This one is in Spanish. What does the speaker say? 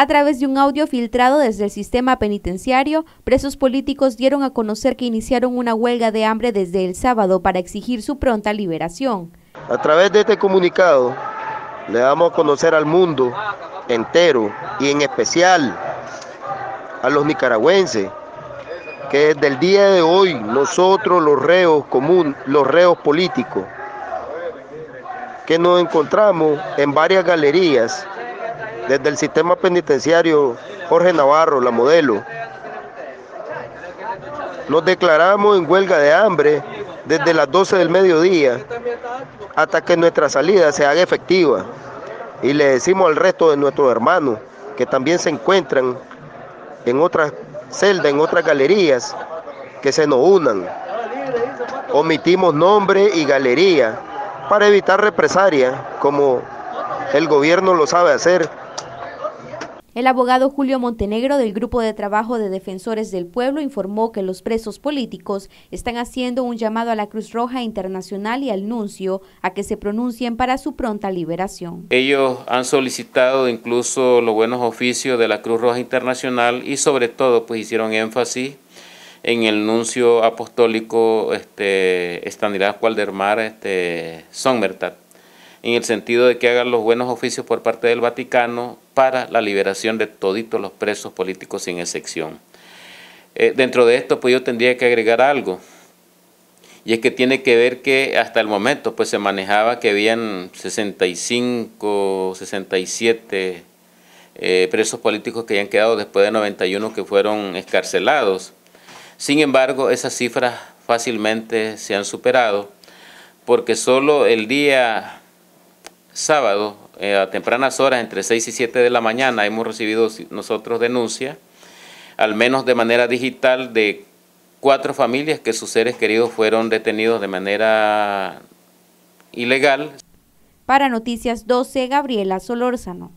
A través de un audio filtrado desde el sistema penitenciario, presos políticos dieron a conocer que iniciaron una huelga de hambre desde el sábado para exigir su pronta liberación. A través de este comunicado le damos a conocer al mundo entero y en especial a los nicaragüenses que desde el día de hoy nosotros los reos comunes, los reos políticos, que nos encontramos en varias galerías desde el sistema penitenciario Jorge Navarro, la modelo. Nos declaramos en huelga de hambre desde las 12 del mediodía hasta que nuestra salida se haga efectiva. Y le decimos al resto de nuestros hermanos que también se encuentran en otras celdas, en otras galerías, que se nos unan. Omitimos nombre y galería para evitar represalia, como el gobierno lo sabe hacer el abogado Julio Montenegro del Grupo de Trabajo de Defensores del Pueblo informó que los presos políticos están haciendo un llamado a la Cruz Roja Internacional y al Nuncio a que se pronuncien para su pronta liberación. Ellos han solicitado incluso los buenos oficios de la Cruz Roja Internacional y sobre todo pues hicieron énfasis en el nuncio apostólico este, Estanislao Cualdermar este, Sommertat en el sentido de que hagan los buenos oficios por parte del Vaticano para la liberación de toditos los presos políticos sin excepción. Eh, dentro de esto, pues yo tendría que agregar algo, y es que tiene que ver que hasta el momento pues se manejaba que habían 65, 67 eh, presos políticos que habían quedado después de 91 que fueron escarcelados. Sin embargo, esas cifras fácilmente se han superado porque solo el día sábado, eh, a tempranas horas, entre 6 y 7 de la mañana, hemos recibido nosotros denuncia, al menos de manera digital, de cuatro familias que sus seres queridos fueron detenidos de manera ilegal. Para Noticias 12, Gabriela Solórzano.